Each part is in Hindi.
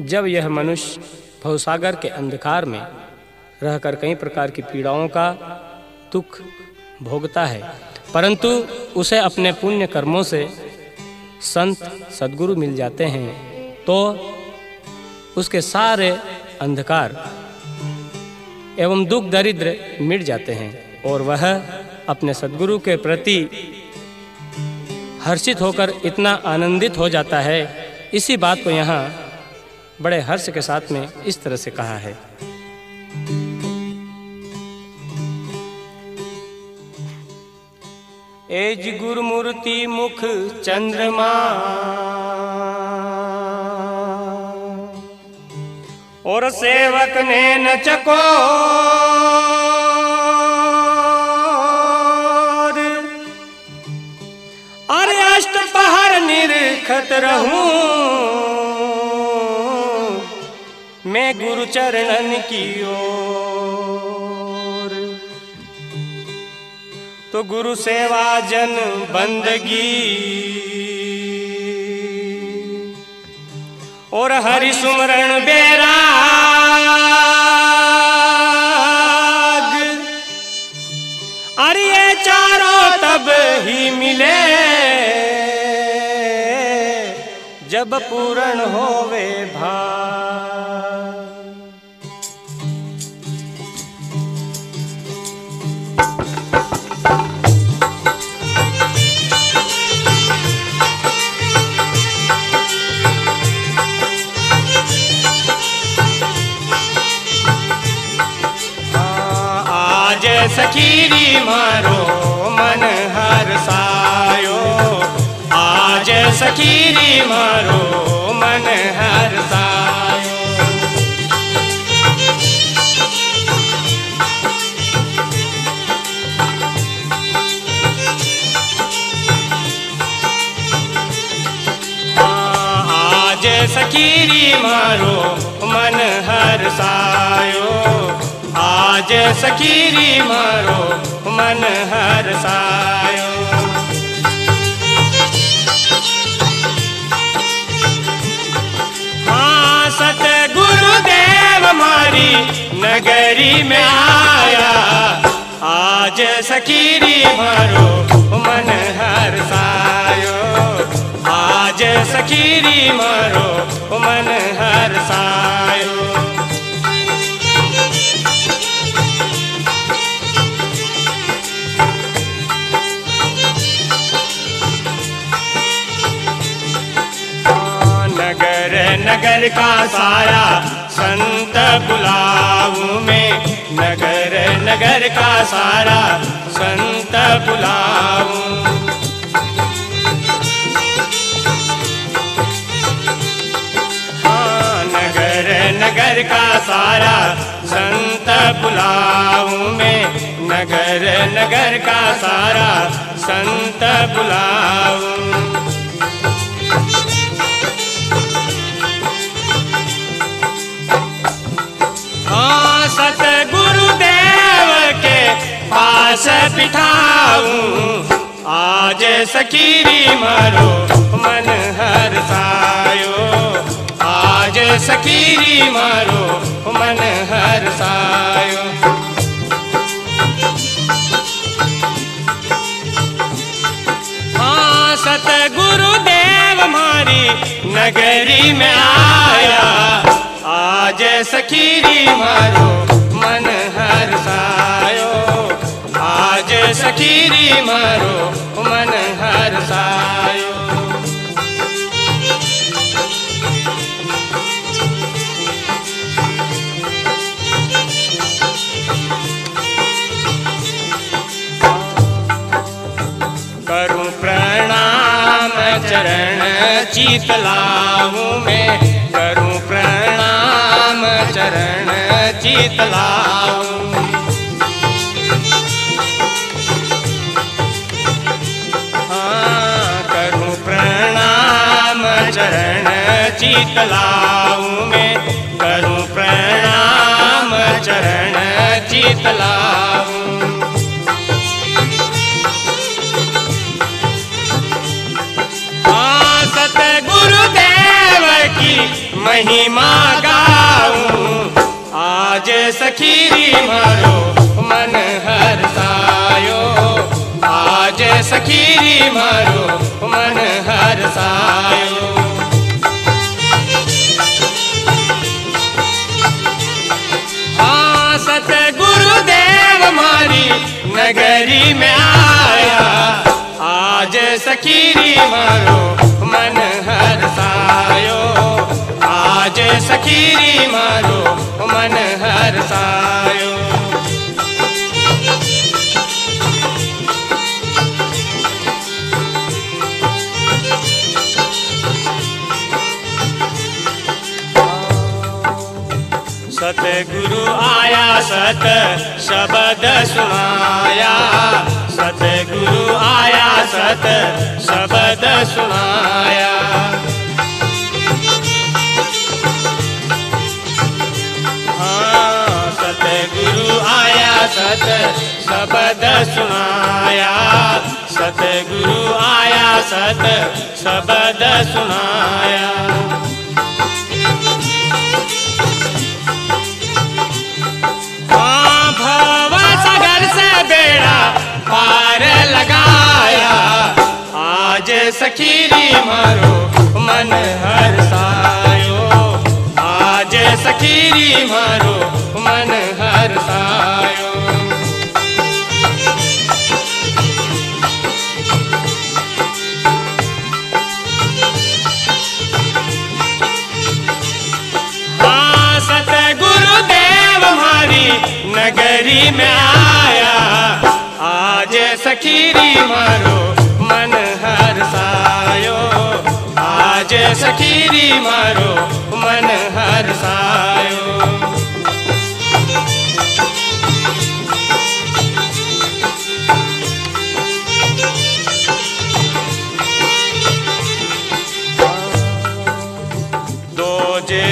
जब यह मनुष्य भवसागर के अंधकार में रहकर कई प्रकार की पीड़ाओं का दुख भोगता है, परंतु उसे अपने पुण्य कर्मों से संत सदगुरु मिल जाते हैं तो उसके सारे अंधकार एवं दुख दरिद्र मिट जाते हैं और वह अपने सदगुरु के प्रति हर्षित होकर इतना आनंदित हो जाता है। इसी बात को यहाँ बड़े हर्ष के साथ में इस तरह से कहा है। एज गुरुमूर्ति मुख चंद्रमा। और सेवक ने न चको। अरे अष्ट पहर निरखत रहूँ। मैं गुरु चरणन की ओर। तो गुरु सेवा जन बंदगी। और हरि सुमरण बेराग। अरे ये चारों तब ही मिले। जब पूर्ण होवे भाग। सखीरी मारो, मन हर सायो। आज सखीरी मारो, मन हर सायो। आज सखीरी मारो, मन हर सायो। आज सखीरी मारो, मन हर सायो। हाँ सत सतगुरुदेव मारी नगरी में आया। आज सखीरी मारो, मन हर सायो। आज सखीरी मारो, मन हर सायो। नगर का सारा संत बुलाऊ में। नगर नगर का सारा संत बुलाऊ हाँ नगर का सारा संत बुलाऊ में। नगर नगर का सारा संत बुलाऊ पास बिठाऊं आज सकीरी मारो, मन हर सायो। आज सकीरी मारो, मन हर सायो। हाँ सतगुरुदेव मारी नगरी में आया। आज सखीरी मारो, मन हर सायो। सखीरी मारो मन हर सायो। करूँ प्रणाम चरण चितलाऊं में। करूँ प्रणाम चरण चितलाऊं चितलाऊं में करूं प्रणाम चरण चितलाऊं हाँ सतगुरुदेव की महिमा गाऊं आज सखीरी मारो मन हरसायो आज सखीरी मारो मन हरसायो नगरी में आया। आज सखीरी मारो मन हरसायो। आज सखीरी मारो मन हरसायो। सतगुरु आया, सत शब्द सुनाया। सतगुरु आया, सत शब्द सुनाया। हाँ सतगुरु आया, सत शब्द सुनाया। सतगुरु आया, सत शब्द सुनाया। सखीरी मारो, मन हरसायो आज सखीरी मारो, मन हाँ सतगुरुदेव हमारी नगरी में आया। आज सखीरी मारो, मन हरसायो आज सखीरी मारो मन हरसायो।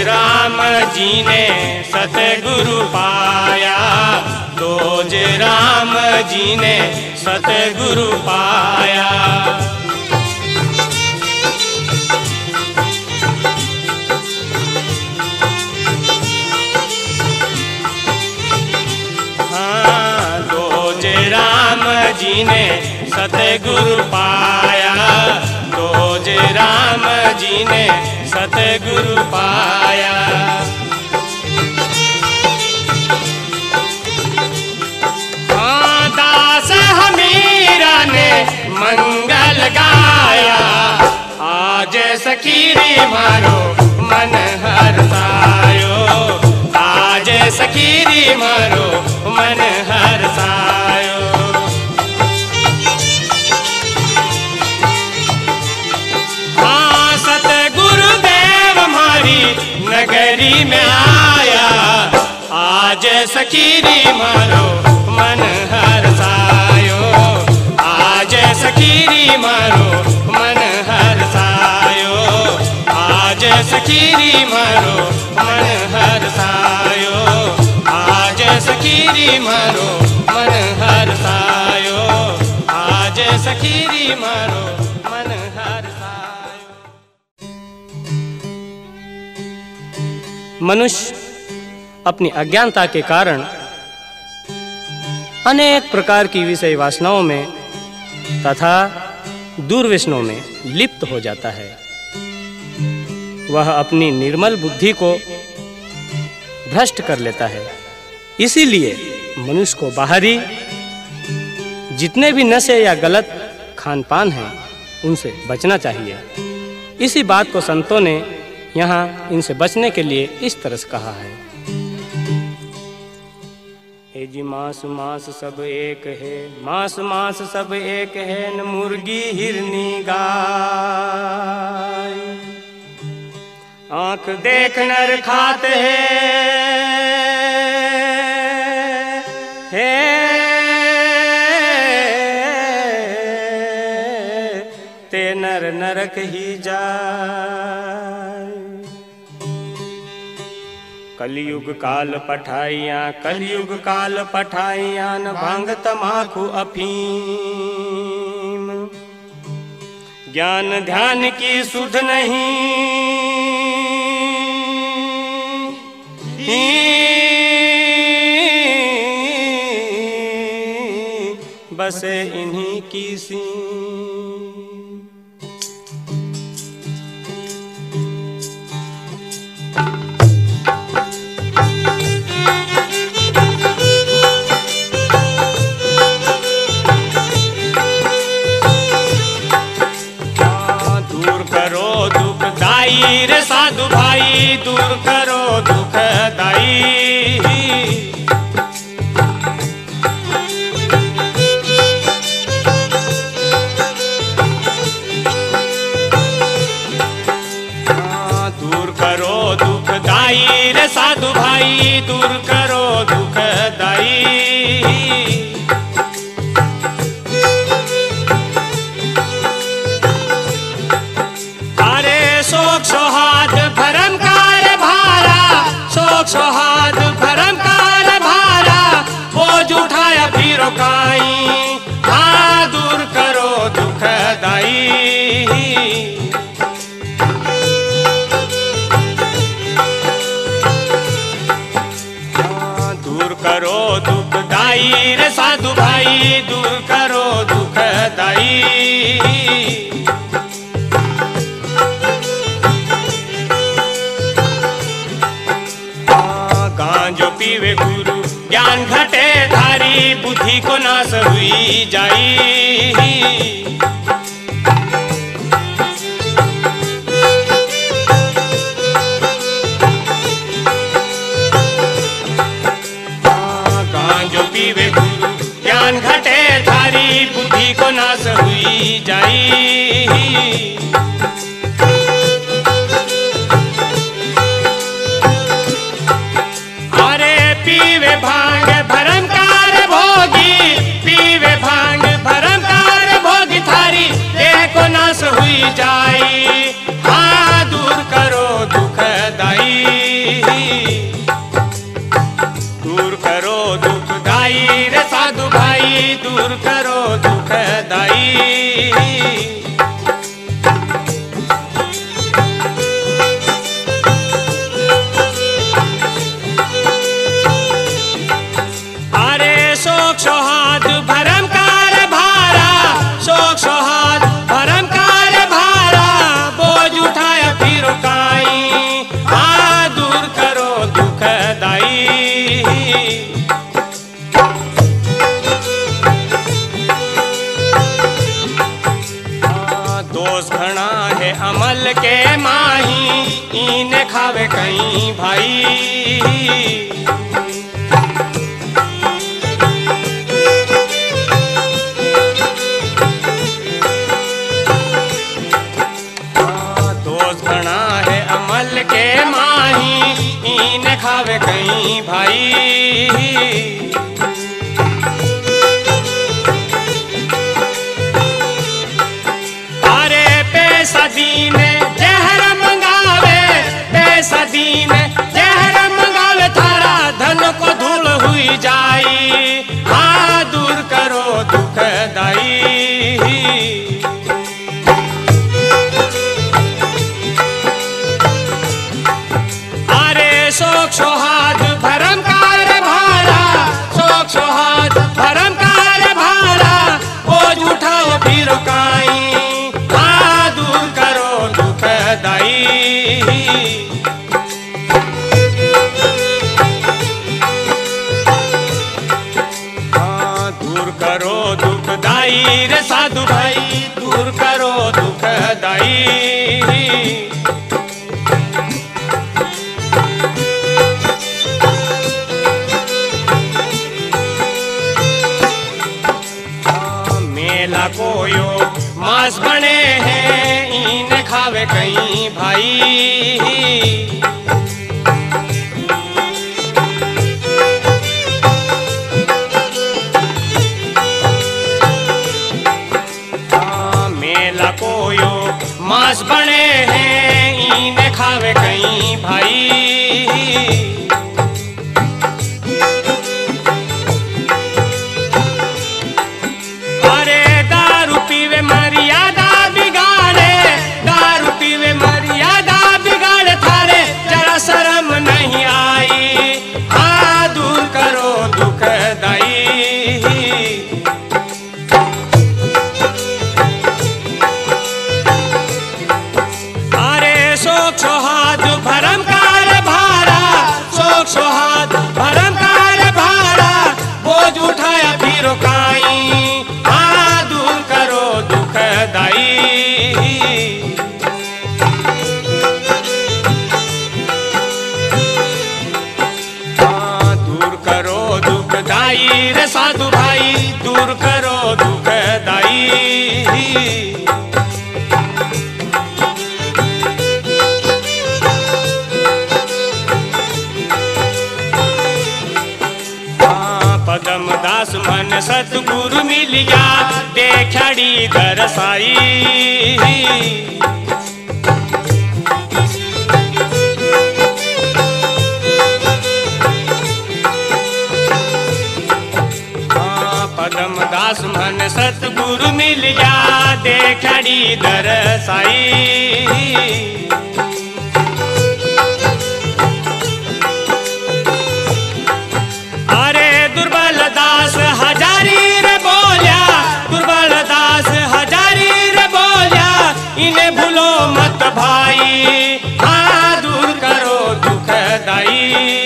राम जी ने सतगुरु पाया। दोज राम जी ने सतगुरु पाया। ने सतगुरु पाया। दोज राम जी ने सतगुरु पाया। हाँ दास हमीरा ने मंगल गाया। आज सखीरी मारो मन हरसायो। आज सखीरी मारो मन हरसायो सखीरी मारो मन हरसायो आज सखीरी मारो मन हरसायो आज सखीरी मारो मन हरसायो आज सखीरी मारो मन हरसायो आज सखीरी मारो मन हरसायो मनुष्य अपनी अज्ञानता के कारण अनेक प्रकार की विषय वासनाओं में तथा दुर्व्यसनों में लिप्त हो जाता है। वह अपनी निर्मल बुद्धि को भ्रष्ट कर लेता है। इसीलिए मनुष्य को बाहरी जितने भी नशे या गलत खान पान हैं, उनसे बचना चाहिए। इसी बात को संतों ने यहाँ इनसे बचने के लिए इस तरह से कहा है। जी, मांस मांस सब एक है। मांस मांस सब एक है, न मुर्गी, हिरनी गाय। आँख देख नर खाते हैं। हे। ते नर नरक ही कलयुग काल पठाइया, कलयुग काल पठाइया, न भाँग तमाखू अफीम। ज्ञान ध्यान की सुध नहीं। बस इन्हीं की सी रे साधु भाई मन घटे, धारी बुद्धि को नाश हुई जाई। हाँ, ज्ञान घटे, धारी बुद्धि को नाश हुई जाई। बस हुई जाई हाँ दूर करो दुख दाई। दूर करो दुख दाई, रे साधु भाई, दूर करो दुख दाई। जाई। हाँ दूर करो दुख दाई। भाई रे साधु भाई, दूर करो दुख दाई। मेला कोयो मांस बने हैं इन खावे कई भाई। पदम दास मन सतगुरु मिल गया देखड़ी दरसाई हाँ, पदम दास मन सतगुरु मिल गया देखड़ी दरसाई अरे हजारी रे बोलिया, दुर्बल दास हजारी रे बोलिया, इन्हें भूलो मत भाई हाँ दूर करो दुखदाई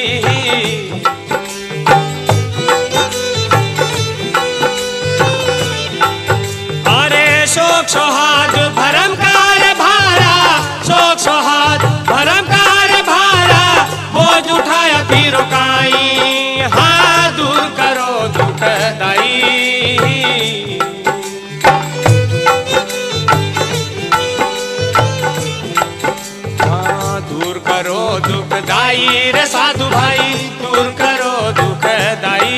दुखदाई रे साधु भाई, दूर करो दुख दाई।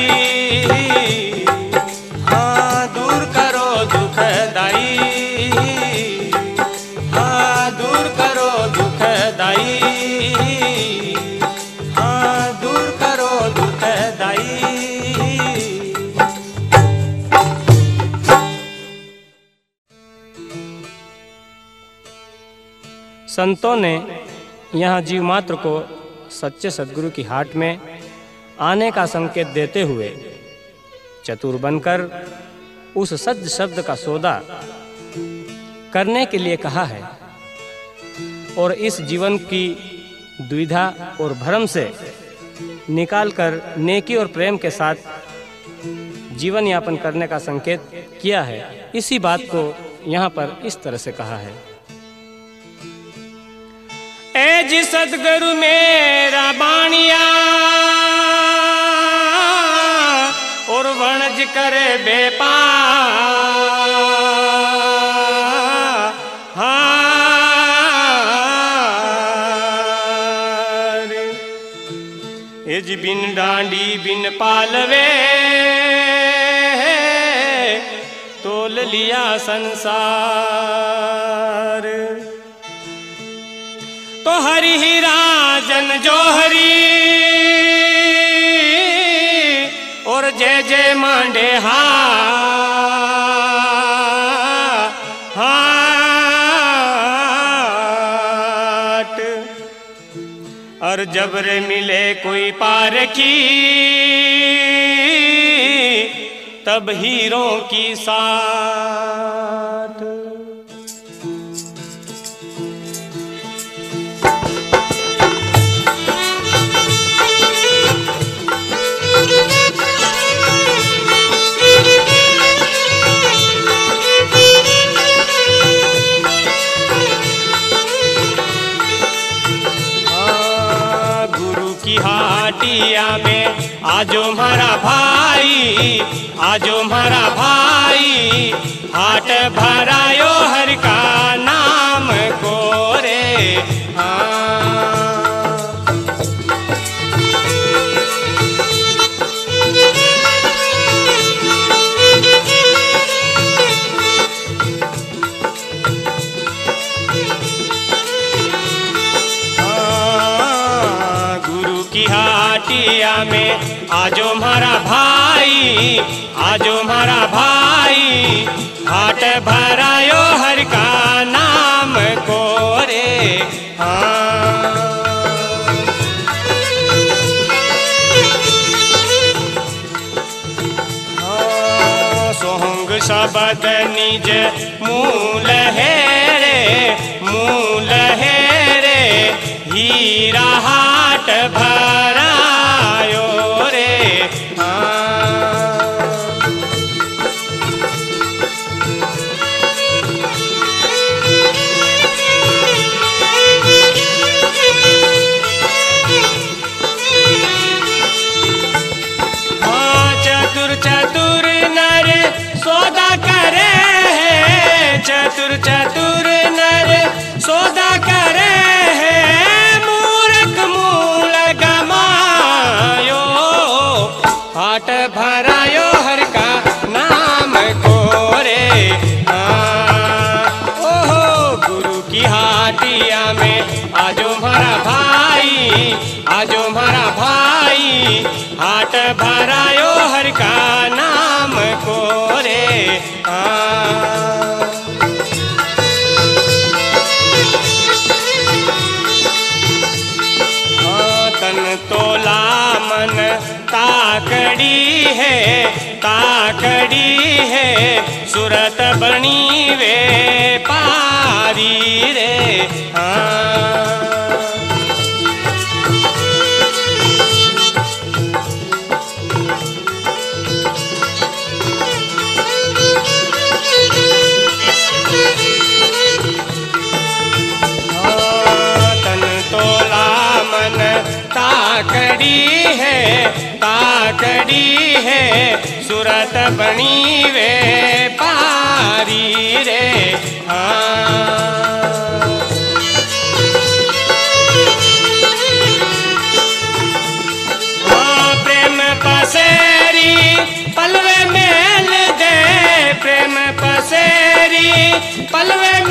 हाँ दूर करो दुख दाई। हाँ दूर करो दुखदाई हाँ दूर करो दुखदाई संतों ने यहाँ जीव मात्र को सच्चे सदगुरु की हाट में आने का संकेत देते हुए चतुर बनकर उस सज्ज शब्द का सौदा करने के लिए कहा है और इस जीवन की द्विधा और भ्रम से निकालकर नेकी और प्रेम के साथ जीवन यापन करने का संकेत किया है। इसी बात को यहाँ पर इस तरह से कहा है। ए जी सदगुरु मेरा बाणिया और वणज करे बेपा एज बिन डांडी बिन पालवे तोल लिया संसार तो हरि ही राजन जोहरी। और जय जय मांडे हा। हाट और जब रे मिले कोई पार की, तब हीरों की साथ। आजो हमारा भाई आजो हमारा भाई हाट भरायो हर का आजो हमारा भाई आजो हमारा भाई हाट भरायो हर का नाम कोरे हाँ। हाँ, सोहंग शबद निज मूल है रे मूल है रे हीरा हाट भरायो होत भरायो हर का नाम को रे। तन तोला मन ताकड़ी है ताकड़ी है, सूरत बनी वे पारी रे। हाँ सूरत बनी वे पारी रे। हाँ। पलवे मेल दे। प्रेम पसेरी पलवे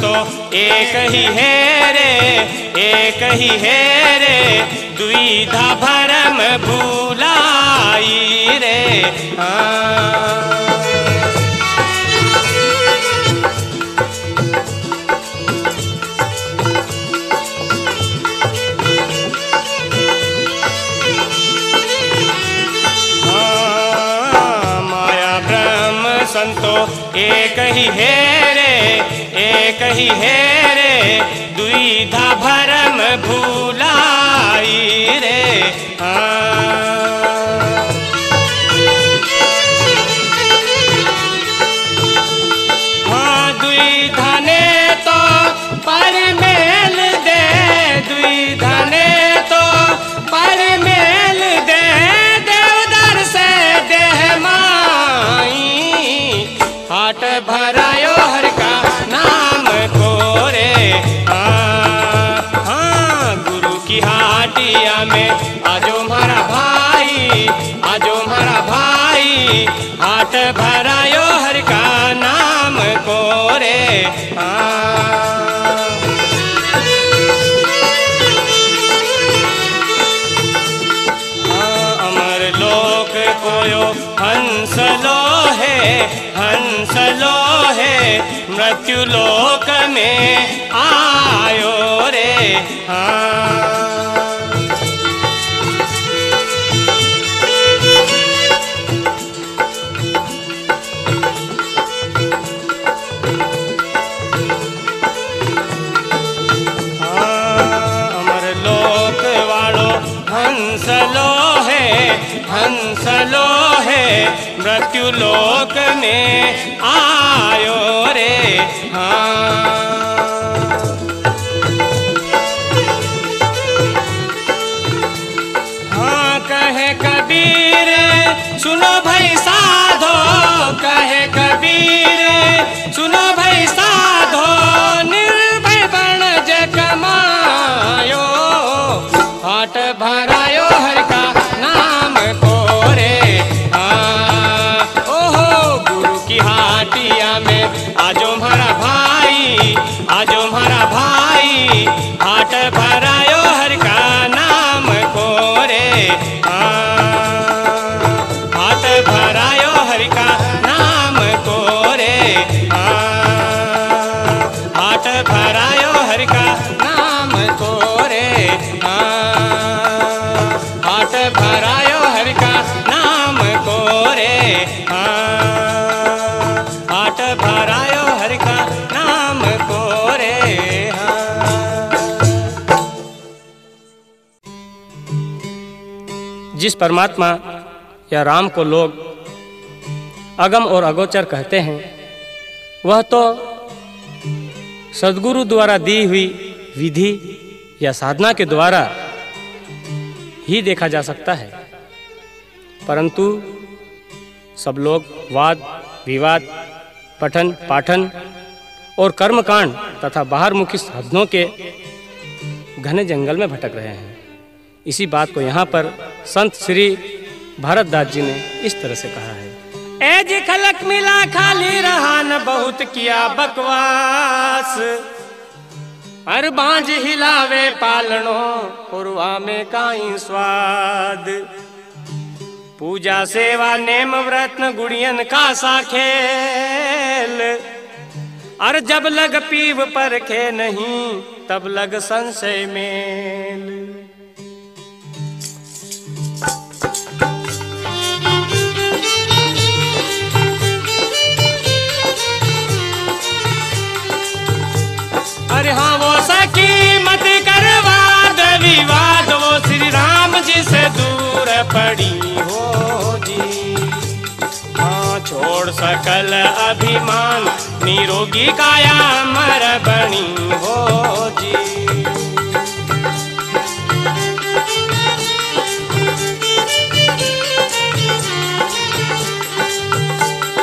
तो एक ही है रे, एक ही है रे, द्विधा भरम भूलाई रे। हाँ। हाँ, माया हाँ संतो एक ही है कही हेरे दुई धा भरम भूल हंस लोहे मृत्यु लोक में आयो रे। हाँ। मृत्यु लोक ने आयो रे? हाँ। जिस परमात्मा या राम को लोग अगम और अगोचर कहते हैं, वह तो सदगुरु द्वारा दी हुई विधि या साधना के द्वारा ही देखा जा सकता है। परंतु सब लोग वाद, विवाद, पठन, पाठन और कर्मकांड तथा बाहर मुखी साधनों के घने जंगल में भटक रहे हैं। इसी बात को यहाँ पर संत श्री भारतदास जी ने इस तरह से कहा है। एज खलक मिला खाली रहा न बहुत किया बकवास। हर बांझ हिलावे पालनो पुरवा में काई स्वाद। पूजा सेवा नेम व्रत गुड़ियन का सा खेल। और जब लग पीव पर खे नहीं, तब लग संशय मेल। दूर पड़ी हो जी। हाँ छोड़ सकल अभिमान, निरोगी काया मर बनी हो जी।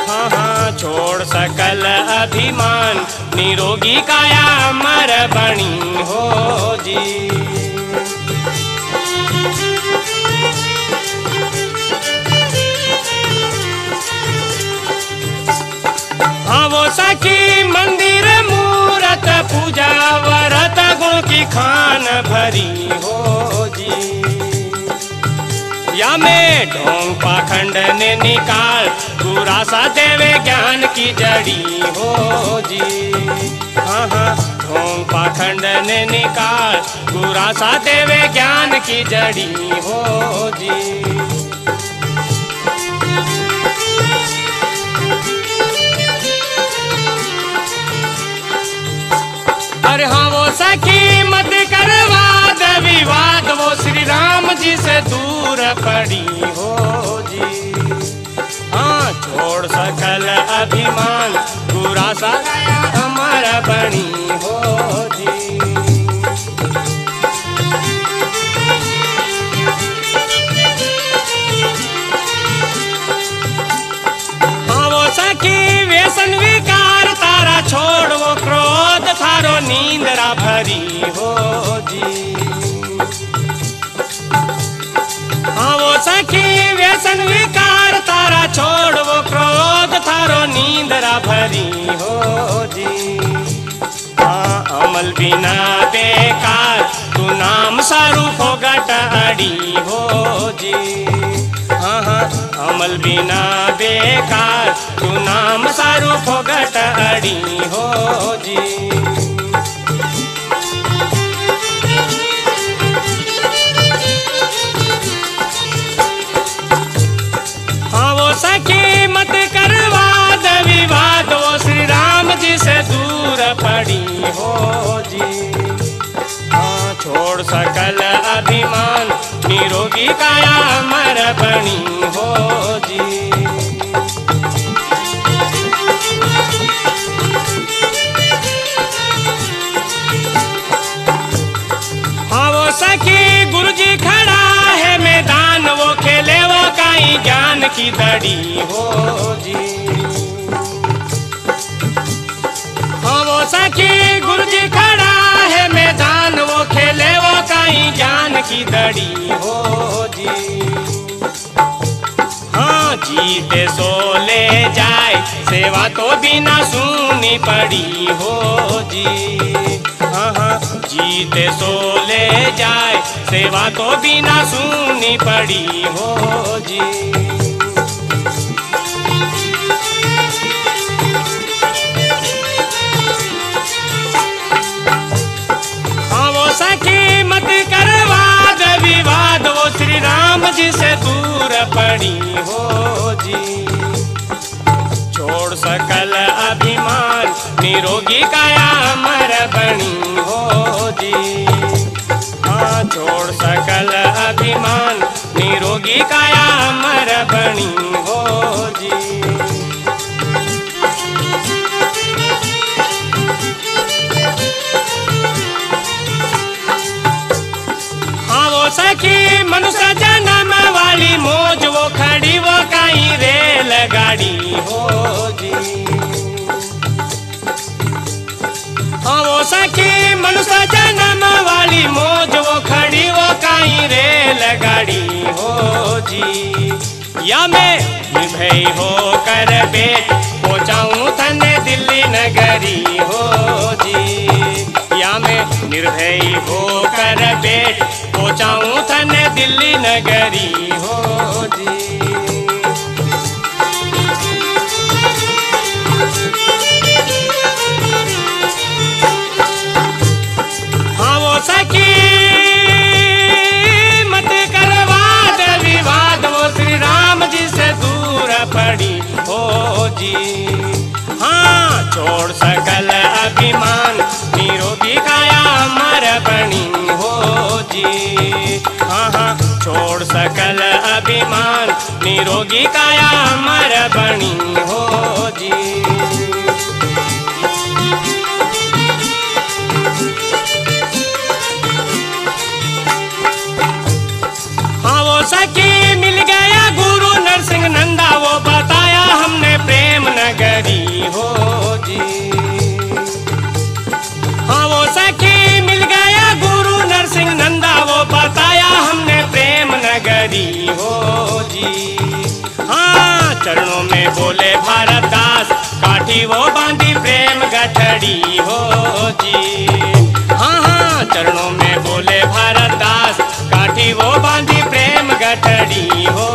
हाँ हाँ छोड़ सकल अभिमान, निरोगी काया मर बनी हो जी। हाँ वो सखी मंदिर, मूरत, पूजा वरत, गुण की खान भरी हो जी। या में ढोंग पाखंड ने निकाल पूरा सा देवे ज्ञान की जड़ी हो जी। हाँ ढोंग पाखंड ने निकाल पूरा सा देवे ज्ञान की जड़ी हो जी। अरे हाँ वो सखी मत करवा दे विवाद, वो श्री राम जी से दूर पड़ी हो जी। हाँ छोड़ सकल अभिमान पूरा सा बिना बेकार, तू नाम स्वरूप हो गटाड़ी हो जी। हाँ अमल बिना बेकार, तू नाम स्वरूप हो गटाड़ी हो जी। हाँ काया मर हो जी। हाँ सखी गुरु जी खड़ा है मैदान, वो खेले, वो काई ज्ञान की दड़ी हाँ की दड़ी हो जी। हाँ जीते सो ले जाए, सेवा तो बिना सुनी पड़ी हो जी। हाँ हाँ जीते सो ले जाए, सेवा तो बिना सुनी पड़ी हो जी। पड़ी हो जी। छोड़ सकल अभिमान, निरोगी काया मर बनी हो जी। हाँ छोड़ सकल अभिमान, निरोगी काया अमर बनी हो जी। हाँ सखी मनुष्य जन्म वाली रेल गाड़ी हो जी। वो सखी मनुष्य जन्म वाली मौज वो खड़ी वो रेल गाड़ी हो जी। या मैं निर्भय हो कर बेट पहुँचाऊँ तने दिल्ली नगरी हो जी। या मैं निर्भय हो कर बेट पहुँचाऊँ तने दिल्ली नगरी हो जी। जी हाँ छोड़ सकल अभिमान, निरोगी काया मर बनी हो जी। हाँ छोड़ सकल अभिमान, निरोगी काया मर बनी हो जी। चरणों में बोले भारत दास काठी वो बांधी प्रेम गठड़ी हो जी। हाँ हाँ चरणों में बोले भारत दास काठी वो बांधी प्रेम गठड़ी हो